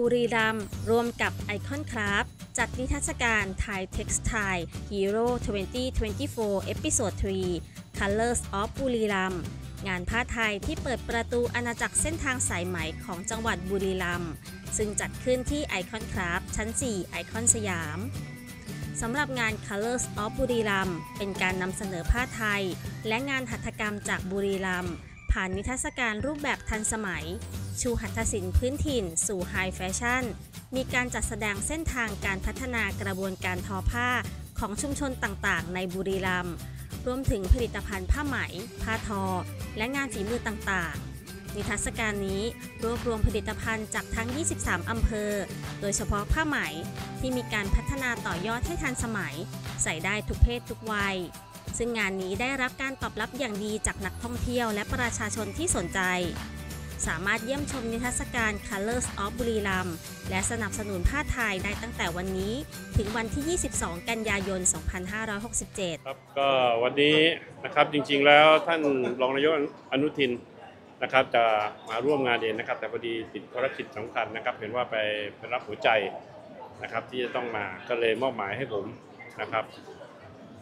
บุรีรัมย์ร่วมกับไอคอนคราฟต์จัดนิทรรศการไทยเท็กซ์ไทย Hero 2024เอพิโซด3 Colors of บุรีรัมย์งานผ้าไทยที่เปิดประตูอาณาจักรเส้นทางสายไหมของจังหวัดบุรีรัมย์ซึ่งจัดขึ้นที่ไอคอนคราฟต์ชั้น 4 ไอคอนสยามสำหรับงาน Colors of บุรีรัมย์เป็นการนำเสนอผ้าไทย และงานหัตถกรรมจากบุรีรัมย์ผ่านนิทรรศการรูปแบบทันสมัย ชูหัตถศิลป์พื้นถิ่น สู่ไฮแฟชั่น มีการจัดแสดงเส้นทางการพัฒนากระบวนการทอผ้าของชุมชนต่างๆ ในบุรีรัมย์รวมถึงผลิตภัณฑ์ผ้าไหม ผ้าทอ และงานฝีมือต่างๆ นิทรรศการนี้รวบรวมผลิตภัณฑ์จากทั้ง 23 อำเภอ โดยเฉพาะผ้าไหมที่มีการพัฒนาต่อยอดให้ทันสมัย ใส่ได้ทุกเพศทุกวัย ซึ่งงานนี้ได้รับการตอบรับอย่างดีจากนักท่องเที่ยวและประชาชนที่สนใจ สามารถเยี่ยมชมนิทรรศการ Colors of บุรีรัมย์และสนับสนุนผ้าไทยได้ตั้งแต่วันนี้ถึงวันที่ 22 กันยายน 2567 ครับก็วันนี้นะครับจริงๆแล้วท่านรองนายกอนุทินนะครับจะมาร่วมงานเองนะครับ แต่พอดีติดภารกิจสำคัญนะครับ เห็นว่าไปไปรับหัวใจนะครับที่จะต้องมาก็เลยมอบหมายให้ผมนะครับ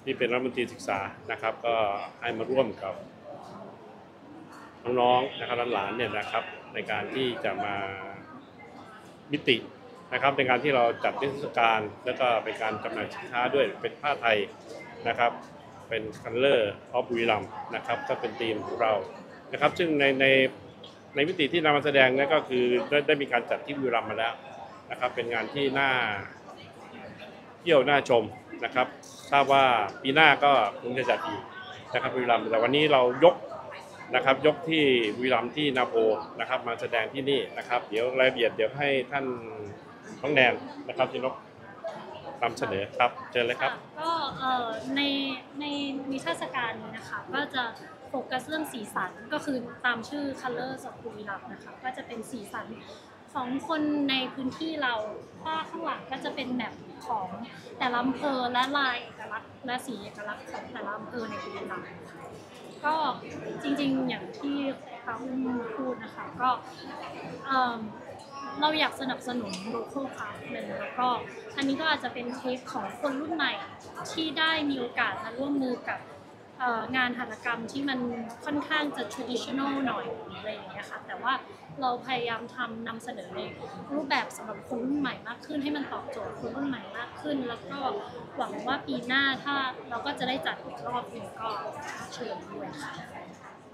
ที่เป็นรัฐมนตรีศึกษานะครับ ก็ให้มาร่วมกับ น้องๆนะครับหลานๆเนี่ยนะครับในการที่จะมามิตินะครับในการที่เราจัดนิทรรศการแล้วก็เป็นการจำหน่ายสินค้าด้วยเป็นผ้าไทยนะครับ เป็นคันเลอร์ออฟบุรีรัมนะครับก็เป็นธีมของเรานะครับ ซึ่งในในในมิติที่นำมาแสดงนี่ยก็คือได้ได้มีการจัดที่บุรีรัมมาแล้วนะครับ เป็นงานที่น่าเที่ยวน่าชมนะครับทราบว่าปีหน้าก็คงจะจัดอีกนะครับบุรีรัมแต่วันนี้เรายก นะครับ ยกที่บุรีรัมที่นาโพนะครับ มาแสดงที่นี่นะครับ เดี๋ยวรายละเอียดเดี๋ยวให้ท่านน้องแนนนะครับที่นกนำเสนอครับเชิญเลยครับ ก็เอ่อในในนิทรรศการนี้นะคะ ก็จะโฟกัสเรื่องสีสันก็คือตามชื่อ Colors of บุรีรัมนะคะ ก็จะเป็นสีสันของคนในพื้นที่เราป้าข้างหลังก็จะเป็นแบบของแต่ละอำเภอและลายเอกลักษณ์และสีเอกลักษณ์ของแต่ละอำเภอในบุรีรัมย์ค่ ก็จริงๆอย่างที่เขาพูดนะคะก็เราอยากสนับสนุน local craft หนึ่งแล้วก็อันนี้ก็อาจจะเป็นเคสของคนรุ่นใหม่ที่ได้มีโอกาสมาร่วมมือกับ งานหัตถกรรมที่มันค่อนข้างจะ traditional หน่อยอะไรอย่างเงี้ยค่ะแต่ว่าเราพยายามทำนำเสนอในรูปแบบสำหรับคนรุ่นใหม่มากขึ้น ให้มันตอบโจทย์คนรุ่นใหม่มากขึ้น แล้วก็หวังว่าปีหน้าถ้าเราก็จะได้จัดอีกรอบหนึ่งก็เชิญด้วยค่ะ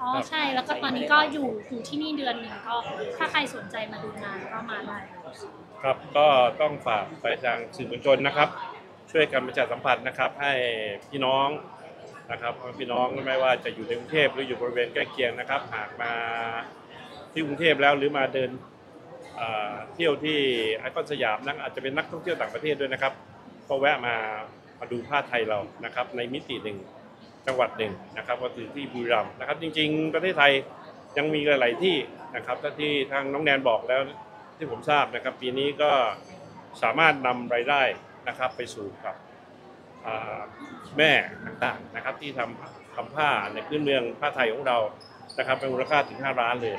อ๋อใช่แล้วก็ตอนนี้ก็อยู่อยู่ที่นี่เดือนหนึ่งก็ถ้าใครสนใจมาดูงานก็มาได้เลยค่ะครับก็ต้องฝากไปทางสื่อมวลชนนะครับ ช่วยกันประชาสัมพันธ์นะครับ ให้พี่น้อง นะครับพี่น้องไม่ว่าจะอยู่ในกรุงเทพหรืออยู่บริเวณใกล้เคียงนะครับ หากมาที่กรุงเทพแล้วหรือมาเดินเที่ยวที่ไอคอนสยามนักอาจจะเป็นนักท่องเที่ยวต่างประเทศด้วยนะครับก็แวะมามาดูผ้าไทยเรานะครับในมิติหนึ่งจังหวัดหนึ่งนะครับก็คือที่บุรีรัมย์นะครับ จริง ๆ ประเทศไทยยังมีหลาย ๆ ที่นะครับถ้าที่ทางน้องแนนบอกแล้วที่ผมทราบนะครับ ปีนี้ก็สามารถนำรายได้นะครับไปสู่กับ แม่ต่างๆนะครับที่ทำทำผ้าในพื้นเมืองผ้าไทยของเรานะครับเป็นมูลค่าถึง 5 ล้านเลย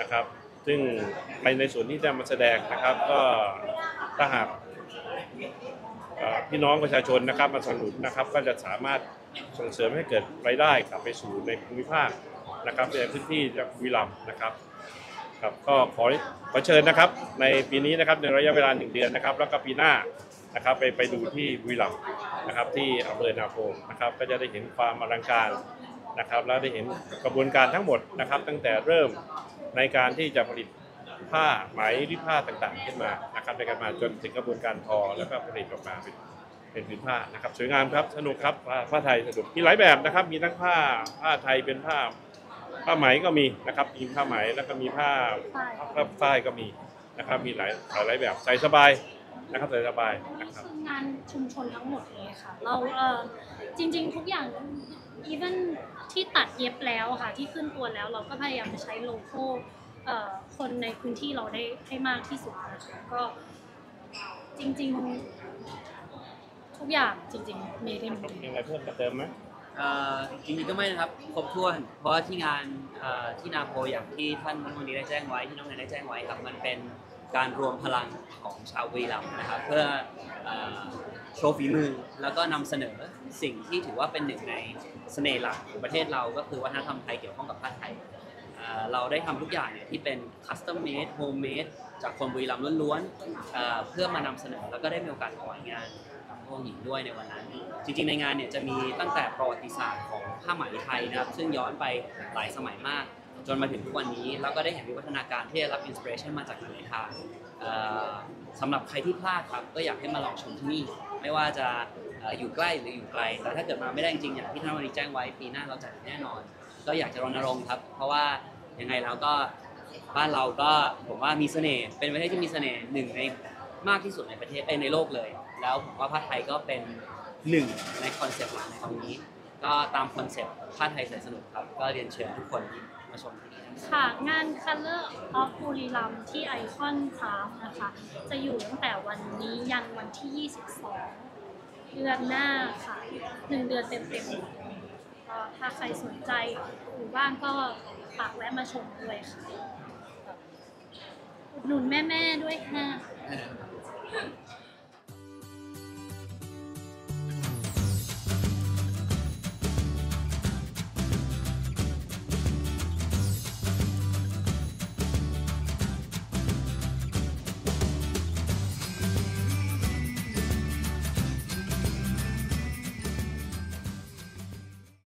นะครับ ซึ่งในในส่วนที่จะมาแสดงนะครับก็ถ้าหากพี่น้องประชาชนนะครับมาสนับสนุนนะครับ ก็จะสามารถส่งเสริมให้เกิดรายได้กลับไปสู่ในภูมิภาคนะครับในพื้นที่จากบุรีรัมนะครับครับก็ขอขอเชิญนะครับ ในปีนี้นะครับในระยะเวลาหนึ่งเดือนนะครับ แล้วก็ปีหน้านะครับไปไปดูที่บุรีรัม นะครับที่อำเภอนาโพนะครับก็จะได้เห็นความอลังการนะครับแล้วได้เห็นกระบวนการทั้งหมดนะครับ ตั้งแต่เริ่มในการที่จะผลิตผ้าไหมรือผ้าต่างๆ ขึ้นมานะครับในการมาจนถึงกระบวนการทอแล้วก็ผลิตออกมาเป็นเป็นผืนผ้านะครับสวยงามครับสนุกครับผ้าไทยสนุกมีหลายแบบนะครับ มีทั้งผ้าผ้าไทยเป็นผ้าผ้าไหมก็มีนะครับมีผ้าไหมแล้วก็มีผ้าผ้าฝ้ายก็มีนะครับมีหลายหลายหลายแบบใส่สบาย นะครับใส่สบายอันนะนี้ครับ คืองานชุมชนทั้งหมดเลยค่ะ เราเอ่อจริง ๆ ทุกอย่างอีเวนที่ตัดเย็บแล้วอะค่ะ ที่ขึ้นตัวแล้ว เราก็พยายามจะใช้โลโก้เอ่อคนในพื้นที่เราได้ให้มากที่สุดนะคะก็จริง ๆ ทุกอย่างจริงๆ made in มีอะไรเพิ่มเติมไหมเอ่อจริงๆก็ไม่นะครับครบถ้วน เพราะว่าที่งานเอ่อที่นาโพอย่างที่ท่านรัฐมนตรีได้แจ้งไว้ที่น้องแนนได้แจ้งไว้ครับมันเป็น การรวมพลังของชาวบุรีรัมย์นะครับ เพื่อโชว์ฝีมือแล้วก็นำเสนอสิ่งที่ถือว่าเป็นหนึ่งในเสน่ห์หลักของประเทศเราก็คือวัฒนธรรมไทยเกี่ยวข้องกับผ้าไทยเอ่อเราได้ทำทุกอย่างเนี่ยที่เป็น custom made homemade จากคนบุรีรัมย์ล้วนๆเอ่อเพื่อมานำเสนอแล้วก็ได้มีโอกาสถวายงานกับพวกหญิงด้วยในวันนั้น จริงๆในงานเนี่ยจะมีตั้งแต่ประวัติศาสตร์ของผ้าไหมไทยนะครับ ซึ่งย้อนไปหลายสมัยมาก จนมาถึงทุกวันนี้แล้วก็ได้เห็นวิวัฒนาการที่ได้รับอินสปิเรชันมาจากหลายทางสำหรับใครที่พลาดครับก็อยากให้มาลองชมที่นี่ไม่ว่าจะอยู่ใกล้หรืออยู่ไกล แต่ถ้าเกิดมาไม่ได้จริงอย่างที่ท่านวันนี้แจ้งไว้ปีหน้าเราจัดแน่นอน ก็อยากจะรณรงค์ครับ เพราะว่ายังไงแล้วก็บ้านเราก็ผมว่ามีเสน่ห์เป็นประเทศที่มีเสน่ห์หนึ่งในมากที่สุดในประเทศในโลกเลย แล้วผมว่าผ้าไทยก็เป็นหนึ่งในคอนเซปต์หลักในตรงนี้ ก็ตามคอนเซ็ปต์ผ้าไทยแสนสนุกครับ ก็เรียนเชิญทุกคนมาชมที่นี่นะครับ ค่ะ งาน Color of บุรีรัมย์ที่ไอคอนคราฟต์นะคะ จะอยู่ตั้งแต่วันนี้ยันวันที่ 22 เดือนหน้าค่ะหนึ่งเดือนเต็มๆก็ถ้าใครสนใจอยู่บ้านก็ฝากแวะมาชมด้วยค่ะอุดหนุนแม่ ๆ ด้วยค่ะ